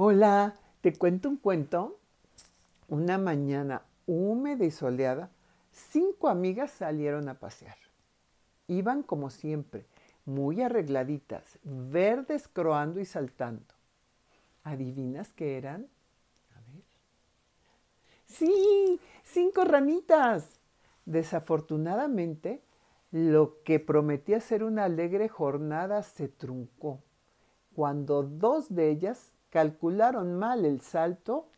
Hola, te cuento un cuento. Una mañana húmeda y soleada, cinco amigas salieron a pasear. Iban como siempre, muy arregladitas, verdes croando y saltando. ¿Adivinas qué eran? A ver. Sí, cinco ranitas. Desafortunadamente, lo que prometía ser una alegre jornada se truncó cuando dos de ellas calcularon mal el salto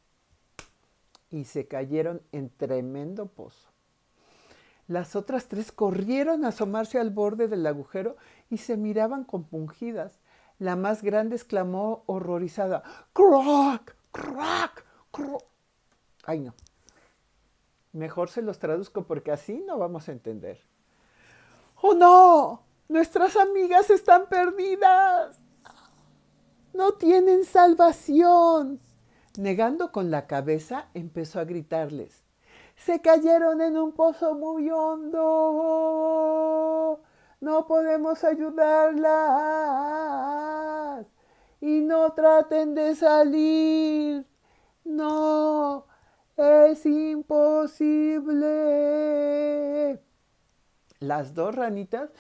y se cayeron en tremendo pozo. Las otras tres corrieron a asomarse al borde del agujero y se miraban compungidas. La más grande exclamó horrorizada, ¡Crack! ¡Crack! ¡Crack! Ay, no. Mejor se los traduzco porque así no vamos a entender. ¡Oh, no! Nuestras amigas están perdidas. No tienen salvación. Negando con la cabeza, empezó a gritarles. Se cayeron en un pozo muy hondo. No podemos ayudarlas. Y no traten de salir. No, es imposible. Las dos ranitas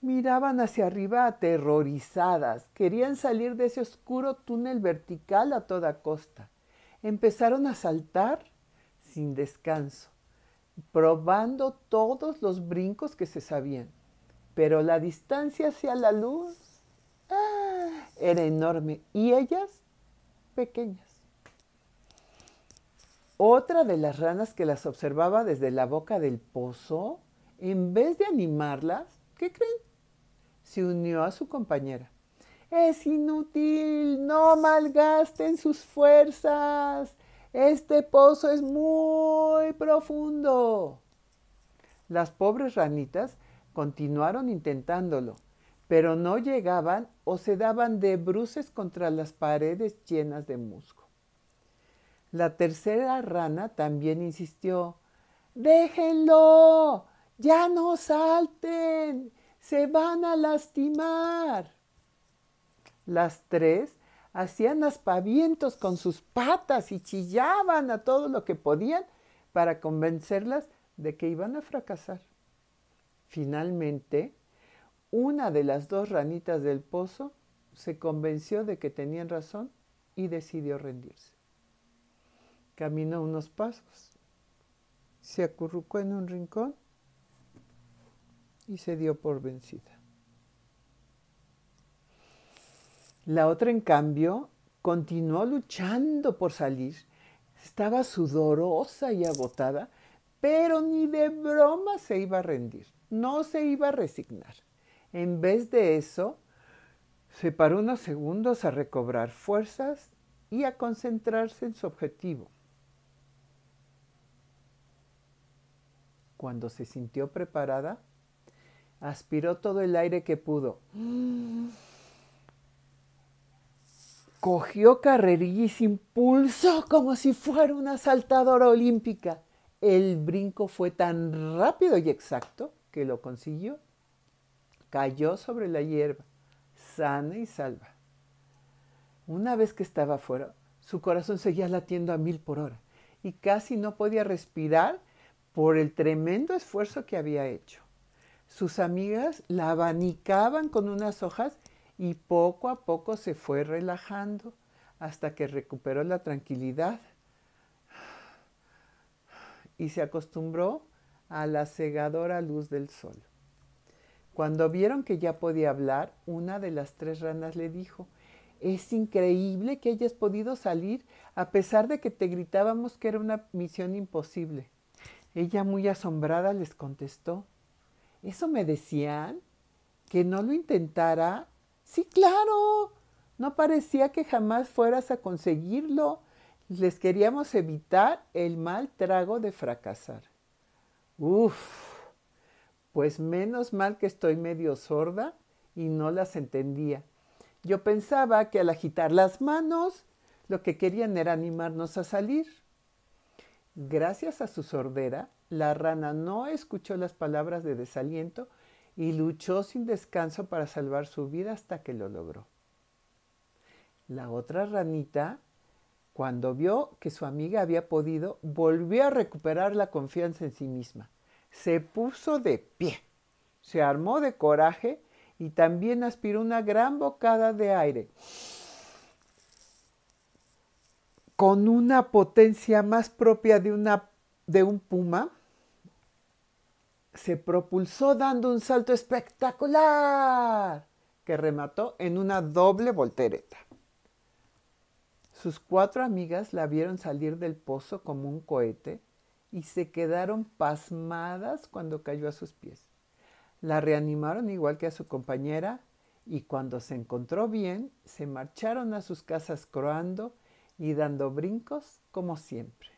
miraban hacia arriba aterrorizadas. Querían salir de ese oscuro túnel vertical a toda costa. Empezaron a saltar sin descanso, probando todos los brincos que se sabían. Pero la distancia hacia la luz ¡ah! era enorme y ellas pequeñas. Otra de las ranas que las observaba desde la boca del pozo, en vez de animarlas, ¿qué creen? Se unió a su compañera. Es inútil, no malgasten sus fuerzas. Este pozo es muy profundo. Las pobres ranitas continuaron intentándolo, pero no llegaban o se daban de bruces contra las paredes llenas de musgo. La tercera rana también insistió, Déjenlo, ya no salten, se van a lastimar. Las tres hacían aspavientos con sus patas y chillaban a todo lo que podían para convencerlas de que iban a fracasar. Finalmente, una de las dos ranitas del pozo se convenció de que tenían razón y decidió rendirse. Caminó unos pasos, se acurrucó en un rincón y se dio por vencida. La otra, en cambio, continuó luchando por salir. Estaba sudorosa y agotada, pero ni de broma se iba a rendir, no se iba a resignar. En vez de eso, se paró unos segundos a recobrar fuerzas y a concentrarse en su objetivo. Cuando se sintió preparada, Aspiró todo el aire que pudo. Cogió carrerilla y se impulsó como si fuera una saltadora olímpica. El brinco fue tan rápido y exacto que lo consiguió. Cayó sobre la hierba, sana y salva. Una vez que estaba fuera, su corazón seguía latiendo a mil por hora y casi no podía respirar por el tremendo esfuerzo que había hecho. Sus amigas la abanicaban con unas hojas y poco a poco se fue relajando hasta que recuperó la tranquilidad y se acostumbró a la cegadora luz del sol. Cuando vieron que ya podía hablar, una de las tres ranas le dijo, es increíble que hayas podido salir a pesar de que te gritábamos que era una misión imposible. Ella muy asombrada les contestó, ¿Eso me decían? ¿Que no lo intentara? Sí, claro. No parecía que jamás fueras a conseguirlo. Les queríamos evitar el mal trago de fracasar. Uf, pues menos mal que estoy medio sorda y no las entendía. Yo pensaba que al agitar las manos lo que querían era animarnos a salir. Gracias a su sordera, la rana no escuchó las palabras de desaliento y luchó sin descanso para salvar su vida hasta que lo logró. La otra ranita Cuando vio que su amiga había podido, volvió a recuperar la confianza en sí misma. Se puso de pie, se armó de coraje y también aspiró una gran bocada de aire. Con una potencia más propia de, una, un puma, se propulsó dando un salto espectacular que remató en una doble voltereta. Sus cuatro amigas la vieron salir del pozo como un cohete y se quedaron pasmadas cuando cayó a sus pies. La reanimaron igual que a su compañera y cuando se encontró bien, se marcharon a sus casas croando y dando brincos como siempre.